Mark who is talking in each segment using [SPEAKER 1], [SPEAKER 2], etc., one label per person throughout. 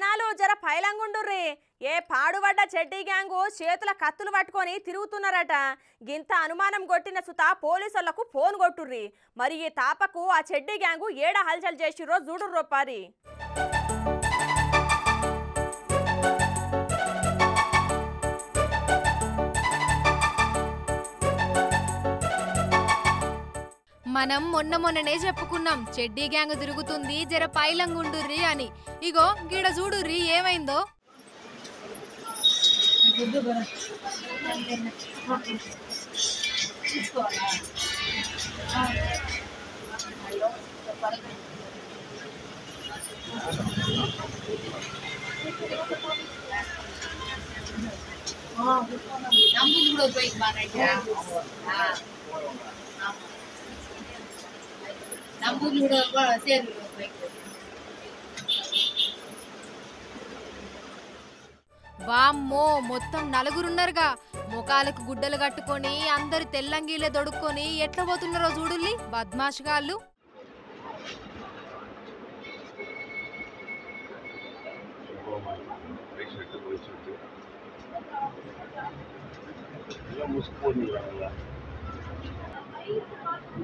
[SPEAKER 1] జనాలు జర పైలంగుండుర్రి. ఏ పాడుబడ్డ చెడ్డీ గ్యాంగు చేతుల కత్తులు పట్టుకొని తిరుగుతున్నారట. గింత అనుమానం కొట్టిన సుత పోలీసులకు ఫోన్ కొట్టుర్రి మరి ఈ తాపకు ఆ చెడ్డీ గ్యాంగు ఏడ హల్చల్ చేసిర్రో చూడు పారి
[SPEAKER 2] మనం మొన్న మొన్ననే చెప్పుకున్నాం చెడ్డీ గ్యాంగ్ తిరుగుతుంది జర పైలంగుండుర్రి అని. ఇగో గిడ చూడుర్రి ఏమైందో?
[SPEAKER 3] కూడా ఉపయోగపడ
[SPEAKER 2] వామ్మో మొత్తం నలుగురున్నారుగా. ముఖాలకు గుడ్డలు కట్టుకొని అందరు తెల్లంగీలే దొడుక్కొని ఎట్లా పోతున్నారో చూడుల్లి
[SPEAKER 4] బద్మాష్ గాళ్ళు.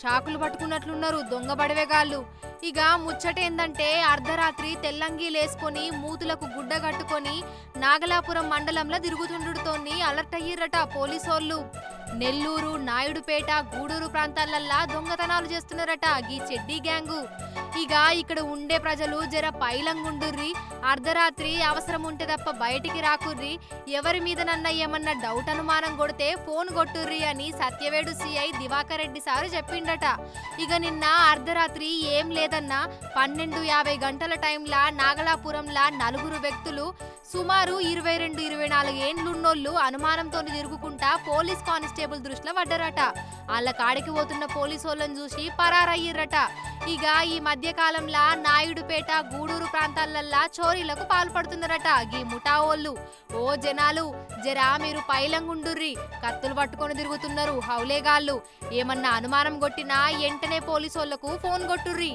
[SPEAKER 2] షాకులు పట్టుకున్నట్లున్నారు దొంగ బడవేగాళ్ళు ఇక ముచ్చట ఏందంటే అర్ధరాత్రి తెల్లంగీలేసుకొని మూతులకు గుడ్డ కట్టుకొని నాగలాపురం మండలంలో తిరుగుతుండుతోని అలర్ట్ అయ్యిర్రట పోలీసోళ్ళు. నెల్లూరు నాయుడుపేట గూడూరు ప్రాంతాలల్లా దొంగతనాలు చేస్తున్నారట ఈ చెడ్డీ గ్యాంగు. ఇక ఇక్కడ ఉండే ప్రజలు జర పైలంగుండుర్రి. అర్ధరాత్రి అవసరం ఉంటే తప్ప బయటికి రాకుర్రి. ఎవరి మీద నన్న ఏమన్నా డౌట్ అనుమానం కొడితే ఫోన్ కొట్టుర్రి అని సత్యవేడు సిఐ దివాకర్ రెడ్డి సారు చెప్పిండట. ఇక నిన్న అర్ధరాత్రి ఏం లేదన్నా పన్నెండు యాభై గంటల టైంలా నాగలాపురంలా నలుగురు వ్యక్తులు సుమారు ఇరవై రెండు ఇరవై నాలుగు ఏండ్లున్నోళ్ళు అనుమానంతో తిరుగుకుంటా పోలీస్ కానిస్టేబుల్ దృష్టిలో పడ్డారట. వాళ్ళ కాడికి పోతున్న పోలీసు వాళ్ళని చూసి పరారయ్యిర్రట. ఇక ఈ మధ్య మధ్యకాలంలా నాయుడుపేట గూడూరు ప్రాంతాలల్లా చోరీలకు పాల్పడుతున్నారట గీ ముఠావోళ్ళు. ఓ జనాలు జరా మీరు పైలంగుండుర్రి కత్తులు పట్టుకొని తిరుగుతున్నారు హౌలేగాళ్ళు. ఏమన్నా అనుమానం కొట్టినా వెంటనే పోలీసోళ్ళకు ఫోన్ కొట్టుర్రి